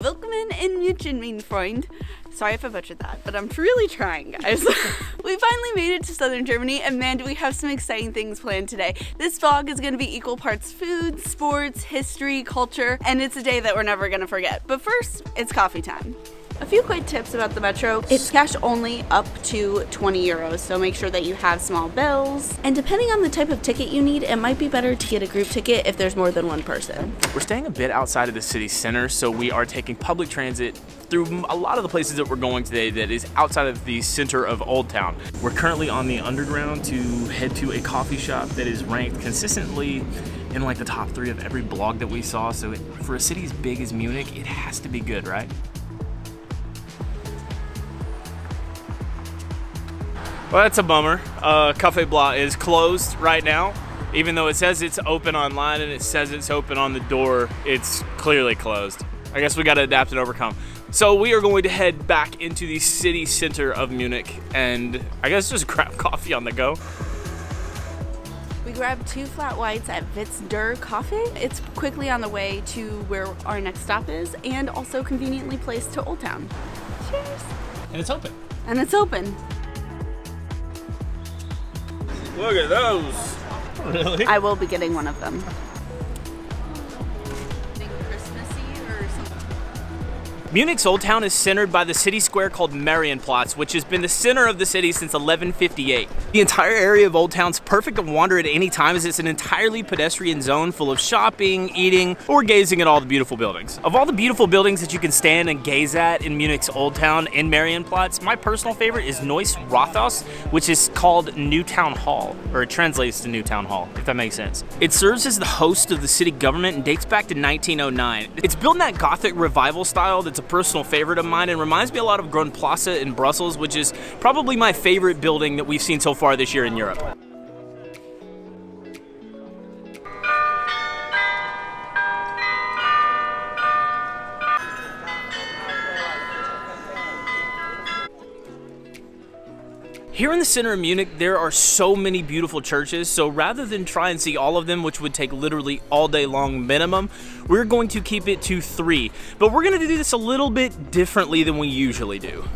Willkommen in München, mein Freund. Sorry if I butchered that, but I'm really trying, guys. we finally made it to southern Germany, and man, do we have some exciting things planned today. This vlog is gonna be equal parts food, sports, history, culture, and it's a day that we're never gonna forget. But first, it's coffee time. A few quick tips about the Metro. It's cash only up to 20 euros, so make sure that you have small bills. And depending on the type of ticket you need, it might be better to get a group ticket if there's more than one person. We're staying a bit outside of the city center, so we are taking public transit through a lot of the places that we're going today that is outside of the center of Old Town. We're currently on the underground to head to a coffee shop that is ranked consistently in like the top three of every blog that we saw. So it, for a city as big as Munich, it has to be good, right? Well, that's a bummer. Uh, Cafe Blah is closed right now. Even though it says it's open online and it says it's open on the door, it's clearly closed. I guess we gotta adapt and overcome. So we are going to head back into the city center of Munich and I guess just grab coffee on the go. We grabbed two flat whites at Vits Der Coffee. It's quickly on the way to where our next stop is and also conveniently placed to Old Town. Cheers! And it's open. And it's open. Look at those. Really? I will be getting one of them. Munich's Old Town is centered by the city square called Marienplatz, which has been the center of the city since 1158. The entire area of Old Town's perfect to wander at any time as it's an entirely pedestrian zone full of shopping, eating, or gazing at all the beautiful buildings. Of all the beautiful buildings that you can stand and gaze at in Munich's Old Town in Marienplatz, my personal favorite is Neues Rathaus, which is called New Town Hall, or it translates to New Town Hall, if that makes sense. It serves as the host of the city government and dates back to 1909. It's built in that Gothic revival style that's it's a personal favorite of mine and reminds me a lot of Grand Plaza in Brussels, which is probably my favorite building that we've seen so far this year in Europe. In the center of Munich, there are so many beautiful churches, so rather than try and see all of them, which would take literally all day long minimum, we're going to keep it to three. But we're gonna do this a little bit differently than we usually do.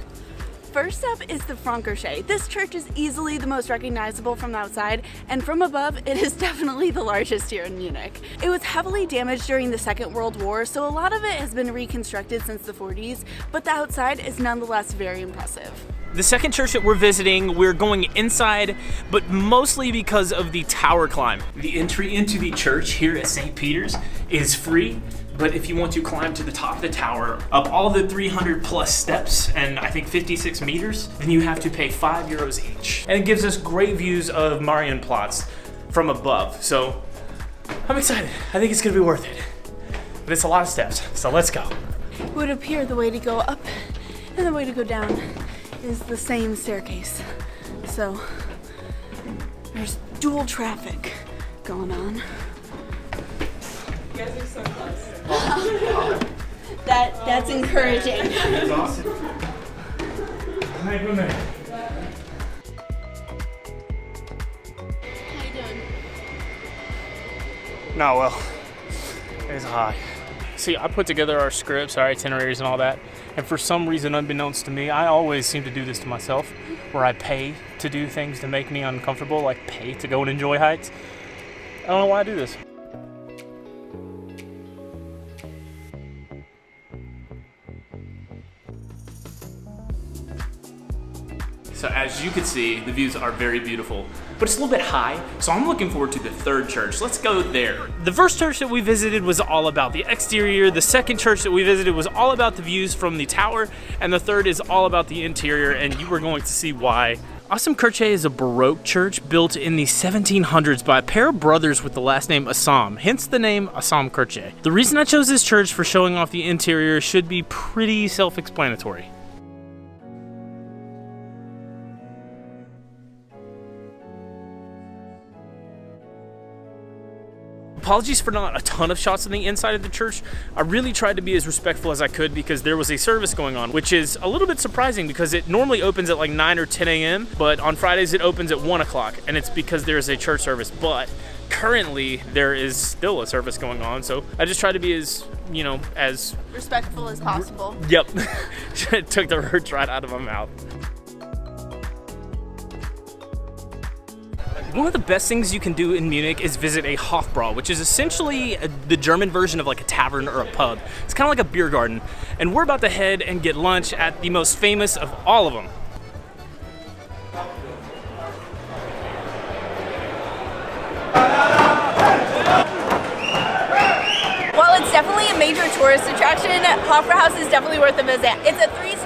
First up is the Frauenkirche. This church is easily the most recognizable from the outside, and from above, it is definitely the largest here in Munich. It was heavily damaged during the Second World War, so a lot of it has been reconstructed since the 40s, but the outside is nonetheless very impressive. The second church that we're visiting, we're going inside, but mostly because of the tower climb. The entry into the church here at St. Peter's is free, but if you want to climb to the top of the tower, up all the 300 plus steps and I think 56 meters, then you have to pay five euros each. And it gives us great views of Marienplatz from above. So I'm excited. I think it's gonna be worth it. But it's a lot of steps, so let's go. It would appear the way to go up and the way to go down is the same staircase. So there's dual traffic going on. You guys are so close. that that's encouraging. That's awesome. Hi, good man. How you doing? No, well, it's high. See, I put together our scripts, our itineraries, and all that. And for some reason, unbeknownst to me, I always seem to do this to myself, where I pay to do things to make me uncomfortable, like pay to go and enjoy heights. I don't know why I do this. As you can see, the views are very beautiful, but it's a little bit high, so I'm looking forward to the third church. Let's go there. The first church that we visited was all about the exterior, the second church that we visited was all about the views from the tower, and the third is all about the interior, and you are going to see why. Asamkirche is a Baroque church built in the 1700s by a pair of brothers with the last name Asam, hence the name Asamkirche. The reason I chose this church for showing off the interior should be pretty self-explanatory. Apologies for not a ton of shots on the inside of the church. I really tried to be as respectful as I could because there was a service going on, which is a little bit surprising because it normally opens at like 9 or 10 a.m., but on Fridays it opens at 1 o'clock, and it's because there is a church service. But currently there is still a service going on. So I just try to be as, you know, as, Respectful as possible. yep, took the words right out of my mouth. One of the best things you can do in Munich is visit a Hofbrau, which is essentially a, the German version of like a tavern or a pub. It's kind of like a beer garden. And we're about to head and get lunch at the most famous of all of them. While it's definitely a major tourist attraction, Hofbrauhaus is definitely worth a visit. It's a three-story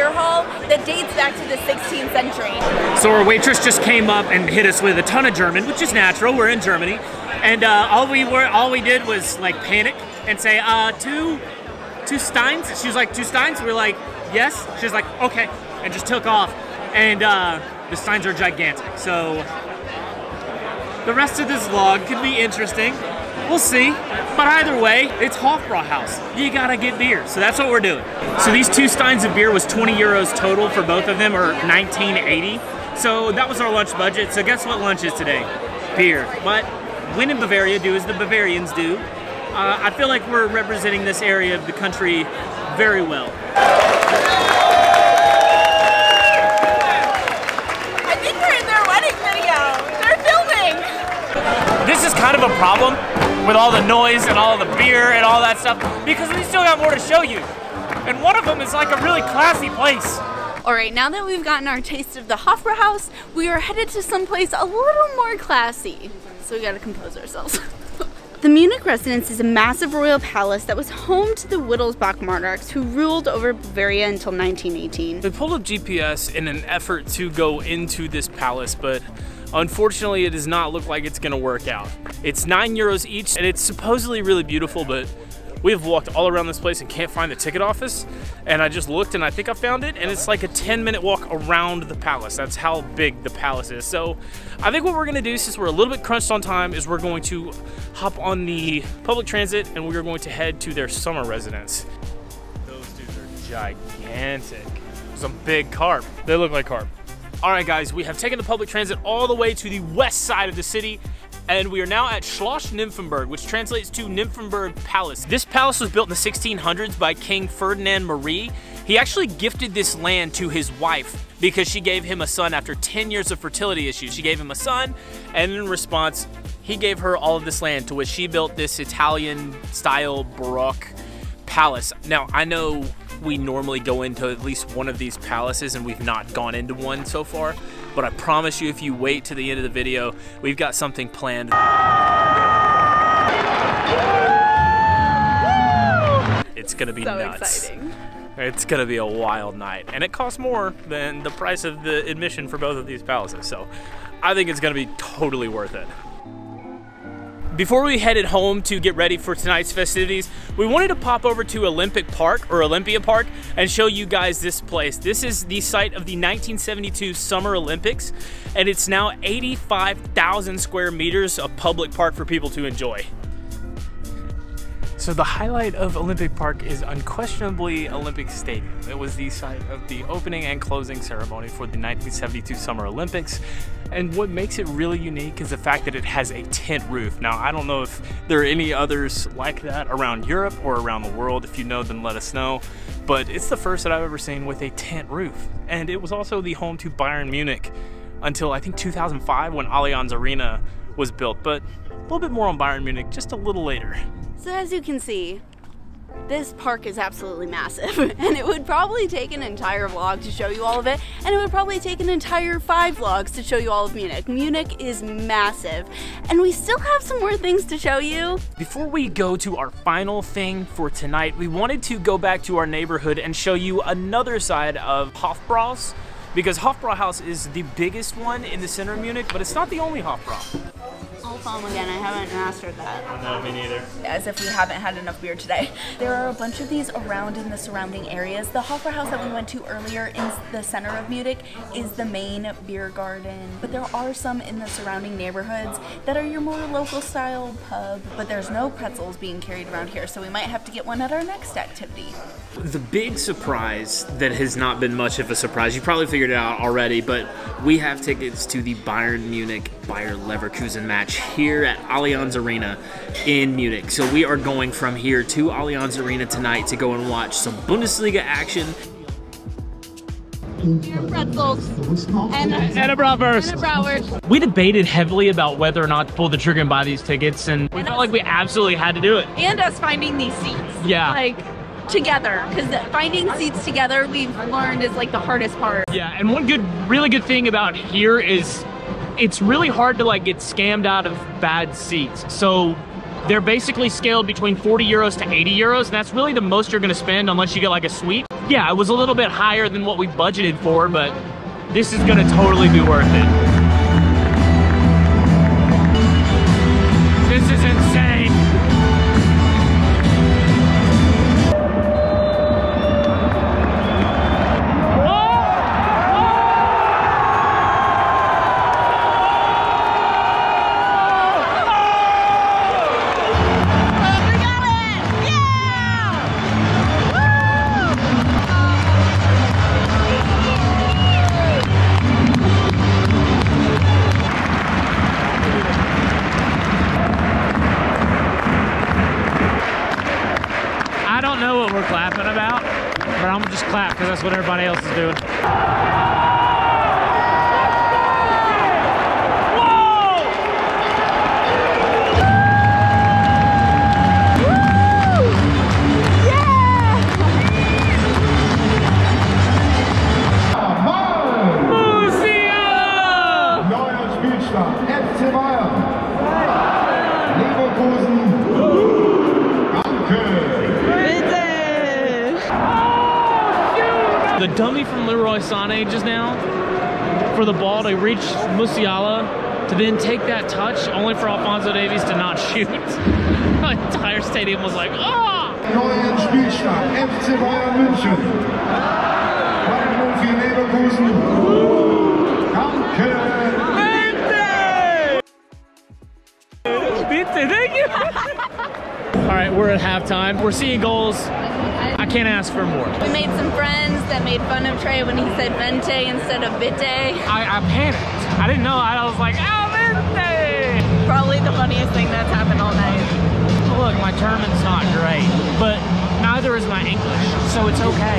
beer hall that dates back to the 16th century. So our waitress just came up and hit us with a ton of German, which is natural. We're in Germany, and uh, all we were, all we did was like panic and say, uh, two, two steins. She was like, two steins. We are like, yes. She was like, okay, and just took off. And uh, the steins are gigantic. So the rest of this vlog could be interesting. We'll see. But either way, it's Hofbrauhaus. You gotta get beer. So that's what we're doing. So these two steins of beer was 20 euros total for both of them, or 1980. So that was our lunch budget. So guess what lunch is today? Beer. But when in Bavaria, do as the Bavarians do. Uh, I feel like we're representing this area of the country very well. I think we're in their wedding video. They're filming. This is kind of a problem with all the noise and all the beer and all that stuff because we still got more to show you. And one of them is like a really classy place. All right, now that we've gotten our taste of the Hofbrauhaus, we are headed to someplace a little more classy. So we gotta compose ourselves. The Munich residence is a massive royal palace that was home to the Wittelsbach monarchs who ruled over Bavaria until 1918. We pulled up GPS in an effort to go into this palace, but unfortunately it does not look like it's gonna work out. It's nine euros each, and it's supposedly really beautiful, but we have walked all around this place and can't find the ticket office. And I just looked and I think I found it, and it's like a 10 minute walk around the palace. That's how big the palace is. So I think what we're gonna do, since we're a little bit crunched on time, is we're going to hop on the public transit and we're going to head to their summer residence. Those dudes are gigantic. Some big carp. They look like carp. All right, guys, we have taken the public transit all the way to the west side of the city, and we are now at Schloss Nymphenburg, which translates to Nymphenburg Palace. This palace was built in the 1600s by King Ferdinand Marie. He actually gifted this land to his wife because she gave him a son after 10 years of fertility issues. She gave him a son, and in response, he gave her all of this land to which she built this Italian style Baroque palace. Now, I know we normally go into at least one of these palaces and we've not gone into one so far, but I promise you if you wait to the end of the video, we've got something planned. It's gonna be So nuts. exciting. It's gonna be a wild night, and it costs more than the price of the admission for both of these palaces. So, I think it's gonna be totally worth it. Before we headed home to get ready for tonight's festivities, we wanted to pop over to Olympic Park or Olympia Park and show you guys this place. This is the site of the 1972 Summer Olympics, and it's now 85,000 square meters of public park for people to enjoy. So the highlight of Olympic Park is unquestionably Olympic Stadium. It was the site of the opening and closing ceremony for the 1972 Summer Olympics. And what makes it really unique is the fact that it has a tent roof. Now, I don't know if there are any others like that around Europe or around the world. If you know, then let us know. But it's the first that I've ever seen with a tent roof. And it was also the home to Bayern Munich until I think 2005 when Allianz Arena was built. But a little bit more on Bayern Munich just a little later. So as you can see, this park is absolutely massive, and it would probably take an entire vlog to show you all of it, and it would probably take an entire five vlogs to show you all of Munich. Munich is massive, and we still have some more things to show you. Before we go to our final thing for tonight, we wanted to go back to our neighborhood and show you another side of Hofbrauhaus because Hofbrauhaus is the biggest one in the center of Munich, but it's not the only Hofbrau. I'll film again, I haven't mastered that. No, me neither. As if we haven't had enough beer today. There are a bunch of these around in the surrounding areas. The Hofbrauhaus that we went to earlier in the center of Munich is the main beer garden, but there are some in the surrounding neighborhoods that are your more local style pub, but there's no pretzels being carried around here, so we might have to get one at our next activity. The big surprise that has not been much of a surprise, you probably figured figured it out already, but we have tickets to the Bayern Munich Bayer Leverkusen match here at Allianz Arena in Munich. So we are going from here to Allianz Arena tonight to go and watch some Bundesliga action. Pretzels and And a bratwurst. Broward. We debated heavily about whether or not to pull the trigger and buy these tickets, and we felt like we absolutely had to do it. And us finding these seats. Yeah. Like together. Because finding seats together, we've learned is like the hardest part. Yeah, and one good, really good thing about here is it's really hard to like get scammed out of bad seats. So they're basically scaled between 40 euros to 80 euros, and that's really the most you're gonna spend unless you get like a suite. Yeah, it was a little bit higher than what we budgeted for, but this is gonna totally be worth it. What everybody else is doing. Sané just now for the ball to reach Musiala to then take that touch only for Alphonso Davies to not shoot. the entire stadium was like, ah! Neuer. FC Bayern München. Bayern Leverkusen. Danke. Thank you. All right, we're at halftime. We're seeing goals. I can't ask for more. We made some friends that made fun of Trey when he said vente instead of bitte. I, I panicked. I didn't know. I was like, oh, Alvente! Probably the funniest thing that's happened all night. Look, my German's not great, but neither is my English, so it's okay.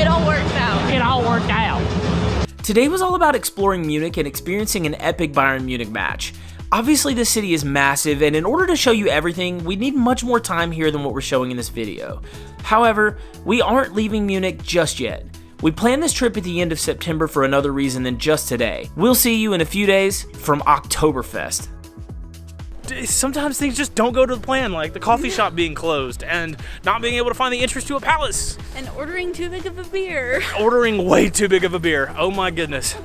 It all worked out. It all worked out. Today was all about exploring Munich and experiencing an epic Bayern Munich match. Obviously, this city is massive, and in order to show you everything, we'd need much more time here than what we're showing in this video. However, we aren't leaving Munich just yet. We planned this trip at the end of September for another reason than just today. We'll see you in a few days from Oktoberfest. Sometimes things just don't go to the plan, like the coffee shop being closed and not being able to find the entrance to a palace. And ordering too big of a beer. Ordering way too big of a beer. Oh my goodness.